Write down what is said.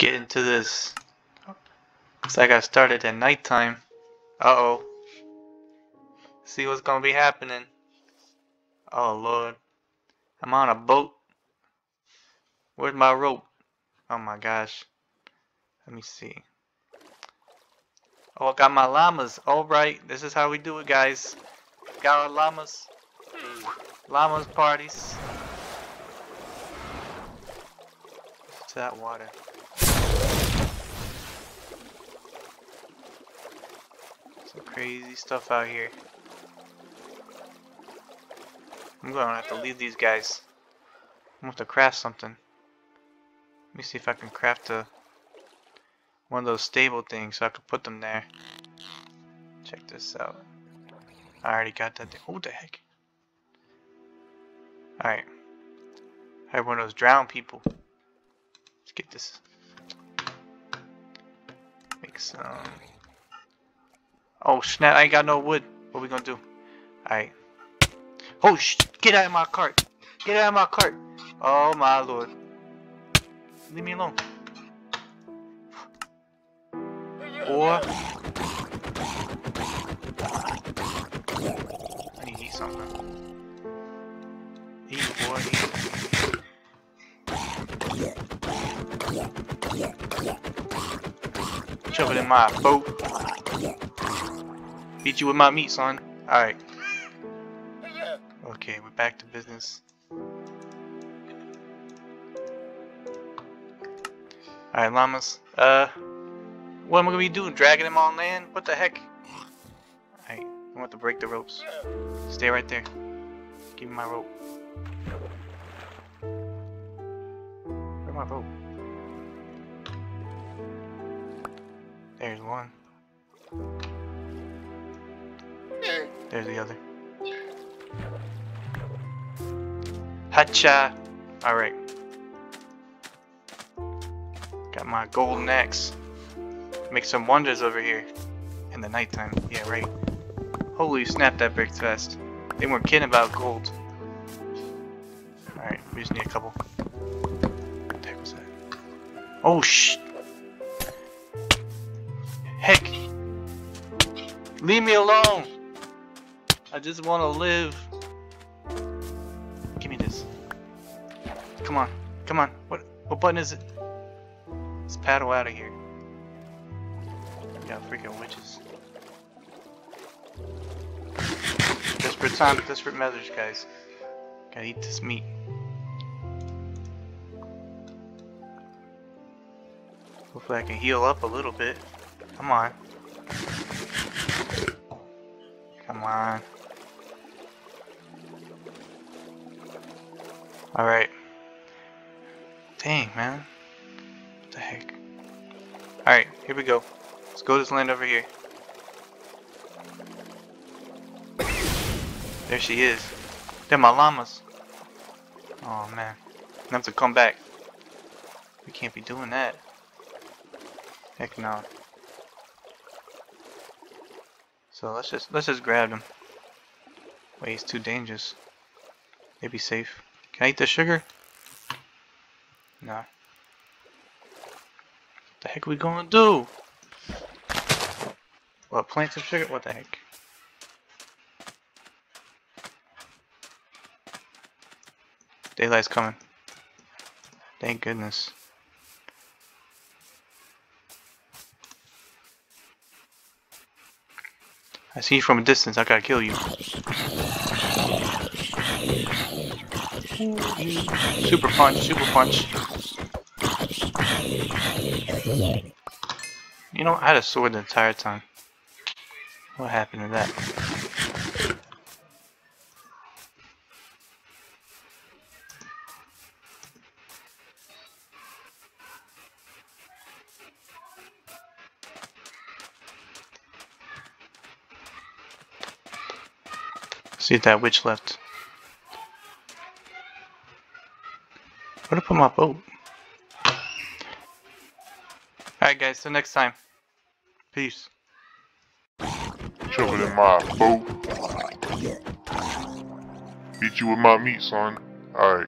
get into this. Looks like I started at nighttime. Uh oh. See what's gonna be happening. Oh lord. I'm on a boat. Where's my rope? Oh my gosh. Let me see. Oh, I got my llamas. Alright, this is how we do it, guys. Got our llamas. Llamas parties. To that water. Crazy stuff out here. I'm gonna have to leave these guys. I'm gonna have to craft something. Let me see if I can craft a one of those stable things so I can put them there. Check this out. I already got that thing. What the heck? Alright. I have one of those drowned people. Let's get this. Make some. Oh snap, I ain't got no wood. What we gonna do? Alright. Oh sh! Get out of my cart! Get out of my cart! Oh my lord. Leave me alone. Or... I need to eat something. Eat, boy, eat. Shove it in my boat. Beat you with my meat, son. Alright. Okay, we're back to business. Alright, llamas. Uh, what am I gonna be doing? Dragging them on land? What the heck? Alright, I want to break the ropes. Stay right there. Give me my rope. Where's my rope? There's one. There's the other. Hacha! Alright. Got my golden axe. Make some wonders over here. In the nighttime. Yeah, right. Holy snap, that breaks fast. They weren't kidding about gold. Alright, we just need a couple. What the heck was that? Oh, sh! Heck! Leave me alone! I just want to live. Give me this. Come on, come on. What what button is it? Let's paddle out of here. We got freaking witches. Desperate times, desperate measures, guys. Gotta eat this meat. Hopefully I can heal up a little bit. Come on. Come on. Alright. Dang, man. What the heck? Alright, here we go. Let's go to this land over here. There she is. They're my llamas. Oh man. I have to come back. We can't be doing that. Heck no. So let's just let's just grab them. Wait, it's too dangerous. They be safe. Can I eat the sugar? No. What the heck are we gonna do? What, plant some sugar? What the heck? Daylight's coming. Thank goodness. I see you from a distance, I gotta kill you. Super punch, super punch. You know, I had a sword the entire time. What happened to that? See that witch left. Where to put my boat? Alright guys, till next time. Peace. Shove it in my boat. Beat you with my meat, son. Alright.